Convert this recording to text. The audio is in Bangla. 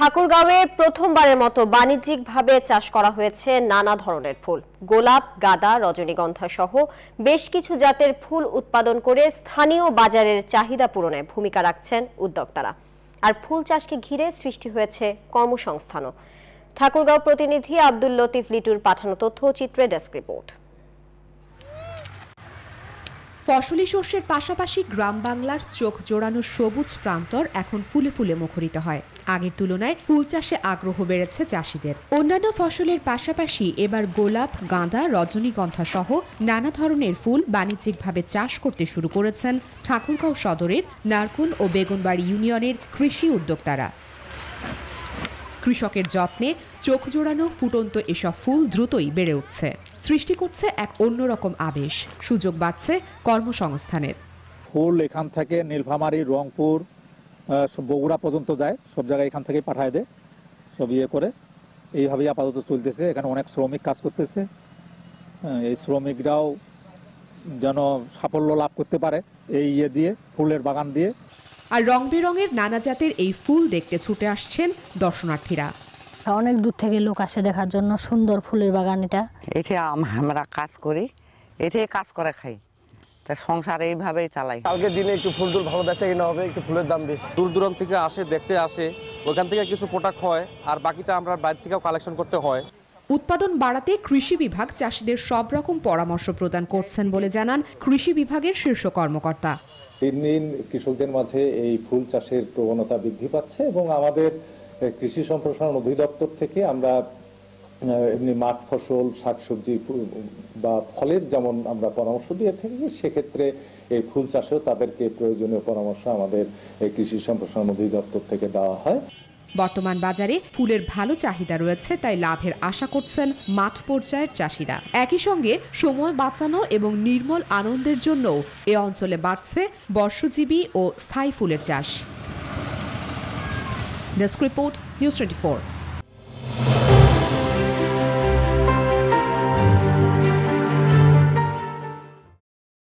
ঠাকুরগাঁওয়ে প্রথমবারের মতো বাণিজ্যিকভাবে চাষ করা হয়েছে নানা ধরনের ফুল। গোলাপ, গাঁদা রজনীগন্ধা সহ বেশ কিছু জাতের ফুল উৎপাদন করে স্থানীয় বাজারের চাহিদা পূরণে ভূমিকা রাখছেন উদ্যোক্তারা। আর ফুল চাষকে ঘিরে সৃষ্টি হয়েছে কর্মসংস্থানও। ঠাকুরগাঁও প্রতিনিধি আব্দুল লতিফ লিটুর পাঠানো তথ্যচিত্রে ডেস্ক রিপোর্ট। ফসলি শস্যের পাশাপাশি গ্রাম বাংলার চোখ জোড়ানো সবুজ প্রান্তর এখন ফুলে ফুলে মুখরিত হয়। আগের তুলনায় ফুল চাষে আগ্রহ বেড়েছে চাষিদের। অন্যান্য ফসলের পাশাপাশি এবার গোলাপ, গাঁদা, রজনীগন্ধা সহ নানা ধরনের ফুল বাণিজ্যিকভাবে চাষ করতে শুরু করেছেন ঠাকুরগাঁও সদরের নারকুল ও বেগুনবাড়ি ইউনিয়নের কৃষি উদ্যোক্তারা। কৃষকের যত্নে চোখ জোড়ানো, ফুটন্ত এসব ফুল দ্রুতই বেড়ে উঠছে। সৃষ্টি করছে এক অন্যরকম আবেশ। সুযোগ বাড়ছে কর্মসংস্থানের। ফুল এখান থেকে নীলফামারী, রংপুর বগুড়া পর্যন্ত যায়। সব জায়গায় এখান থেকেই পাঠায় দেয়। সব ইয়ে করে। এইভাবেই আপাতত চলতেছে। এখানে অনেক শ্রমিক কাজ করতেছে। এই শ্রমিকরাও যেন সাফল্য লাভ করতে পারে এই ইয়ে দিয়ে, ফুলের বাগান দিয়ে। আর রং বেরঙের নানা জাতের এই ফুল দেখতে ছুটে আসছেন দর্শনার্থীরা। অনেক দূর থেকে লোক আসে দেখার জন্য সুন্দর ফুলের বাগান এটা। এতে আমরা কাজ করি এতে কাজ করে খাই। তা সংসার এইভাবেই চালাই। কালকে দিনে একটু ফুল টুল ভালো বেচা কিনা হবে একটু ফুলের দাম বেশি। দূর দূরান্ত থেকে আসে দেখতে আসে ওখান থেকে কিছু প্রোডাক্ট হয় আর বাকিটা আমরা বাইরে থেকেও কালেকশন করতে হয়। উৎপাদন বাড়াতে কৃষি বিভাগ চাষিদের সব রকম পরামর্শ প্রদান করছেন বলে জানান কৃষি বিভাগের শীর্ষ কর্মকর্তা। দিন দিন কৃষকদের মাঝে এই ফুল চাষের প্রবণতা বৃদ্ধি পাচ্ছে এবং আমাদের কৃষি সম্প্রসারণ অধিদপ্তর থেকে আমরা এমনি মাঠ ফসল, শাকসবজি বা ফলের যেমন আমরা পরামর্শ দিয়ে থাকি, সেক্ষেত্রে এই ফুল চাষেও তাদেরকে প্রয়োজনীয় পরামর্শ আমাদের কৃষি সম্প্রসারণ অধিদপ্তর থেকে দেওয়া হয়। বর্তমান বাজারে ফুলের ভালো চাহিদা রয়েছে, তাই লাভের আশা করছেন মাঠ পর্যায়ের চাষিরা। একই সঙ্গে সময় বাঁচানো এবং নির্মল আনন্দের জন্য এ অঞ্চলে বাড়ছে বর্ষজীবী ও স্থায়ী ফুলের চাষ। Desk report, news twenty